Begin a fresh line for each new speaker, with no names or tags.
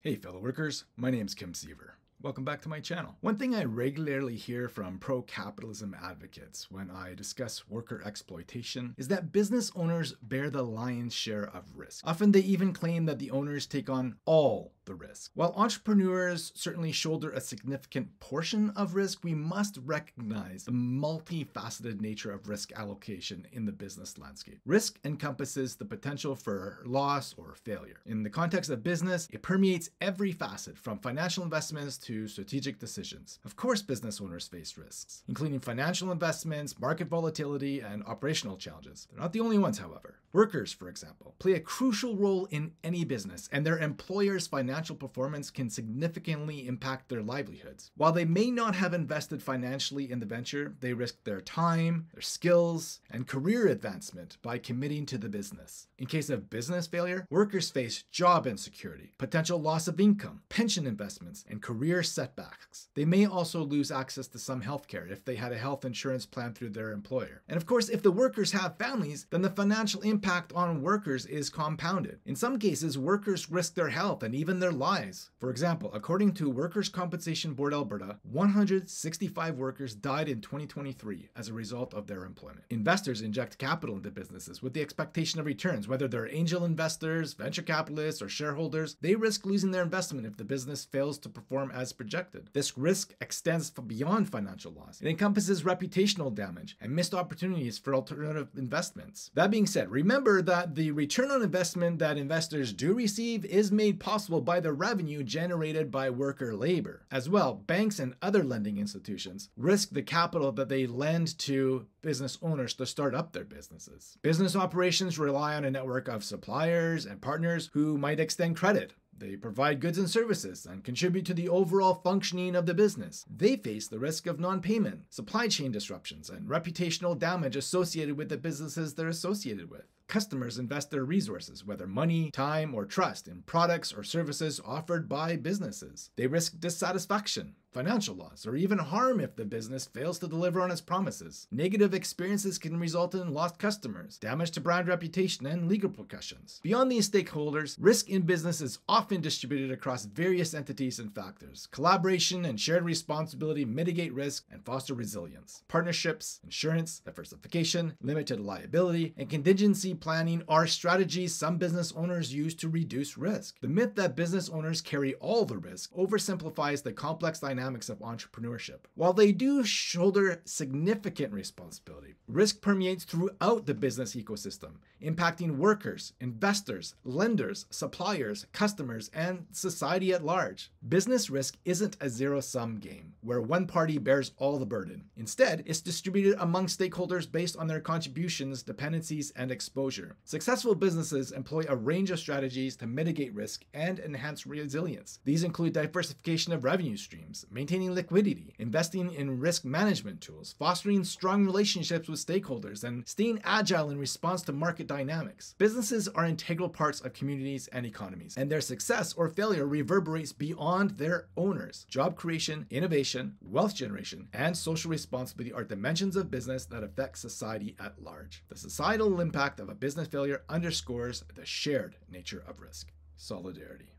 Hey fellow workers, my name's Kim Siever. Welcome back to my channel. One thing I regularly hear from pro-capitalism advocates when I discuss worker exploitation is that business owners bear the lion's share of risk. Often they even claim that the owners take on all the risk. While entrepreneurs certainly shoulder a significant portion of risk, we must recognize the multifaceted nature of risk allocation in the business landscape. Risk encompasses the potential for loss or failure. In the context of business, it permeates every facet from financial investments to strategic decisions. Of course, business owners face risks, including financial investments, market volatility, and operational challenges. They're not the only ones, however. Workers, for example, play a crucial role in any business, and their employer's financial performance can significantly impact their livelihoods. While they may not have invested financially in the venture, they risk their time, their skills, and career advancement by committing to the business. In case of business failure, workers face job insecurity, potential loss of income, pension investments, and career setbacks. They may also lose access to some healthcare if they had a health insurance plan through their employer. And of course, if the workers have families, then the financial impact on workers is compounded. In some cases, workers risk their health and even their lives. For example, according to Workers' Compensation Board Alberta, 165 workers died in 2023 as a result of their employment. Investors inject capital into businesses with the expectation of returns, whether they're angel investors, venture capitalists, or shareholders. They risk losing their investment if the business fails to perform as projected. This risk extends beyond financial loss. It encompasses reputational damage and missed opportunities for alternative investments. That being said, remember that the return on investment that investors do receive is made possible by the revenue generated by worker labor. As well, banks and other lending institutions risk the capital that they lend to business owners to start up their businesses. Business operations rely on a network of suppliers and partners who might extend credit they provide goods and services and contribute to the overall functioning of the business. They face the risk of non payment, supply chain disruptions, and reputational damage associated with the businesses they're associated with. Customers invest their resources, whether money, time, or trust, in products or services offered by businesses. They risk dissatisfaction, financial loss, or even harm if the business fails to deliver on its promises. Negative experiences can result in lost customers, damage to brand reputation, and legal repercussions. Beyond these stakeholders, risk in business is often distributed across various entities and factors. Collaboration and shared responsibility mitigate risk and foster resilience. Partnerships, insurance, diversification, limited liability, and contingency planning are strategies some business owners use to reduce risk. The myth that business owners carry all the risk oversimplifies the complex dynamics of entrepreneurship. While they do shoulder significant responsibility, risk permeates throughout the business ecosystem, impacting workers, investors, lenders, suppliers, customers, and society at large. Business risk isn't a zero sum game where one party bears all the burden. Instead, it's distributed among stakeholders based on their contributions, dependencies, and exposure exposure. Successful businesses employ a range of strategies to mitigate risk and enhance resilience. These include diversification of revenue streams, maintaining liquidity, investing in risk management tools, fostering strong relationships with stakeholders, and staying agile in response to market dynamics. Businesses are integral parts of communities and economies, and their success or failure reverberates beyond their owners. Job creation, innovation, wealth generation, and social responsibility are dimensions of business that affect society at large. The societal impact of a business failure underscores the shared nature of risk. Solidarity.